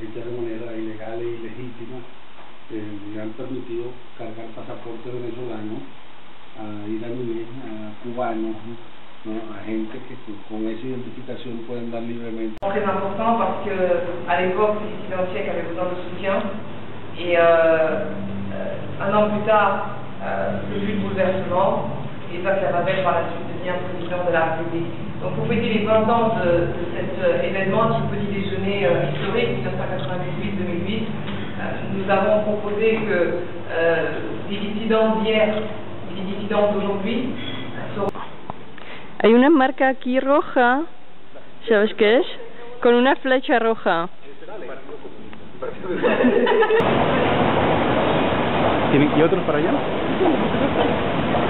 hechas de manera ilegal e ilegítima, eh, le han permitido cargar pasaportes venezolanos a iraníes, a cubanos, ¿no? a gente que con- esa identificación pueden dar libremente. Très important parce que à l'époque, les tchèques avaient besoin de soutien. Et euh, un an plus tard, euh, le de bouleversement, et Jacques Lavabelle par la suite devient président de la République. Donc pour fêter les 20 ans de, de cet euh, événement, petit déjeuner euh, historique 1998-2008, euh, nous avons proposé que euh, les dissidents d'hier et les dissidents d'aujourd'hui euh, seront Hay una marca aquí roja, ¿sabes qué es? Con una flecha roja. ¿Y otros para allá?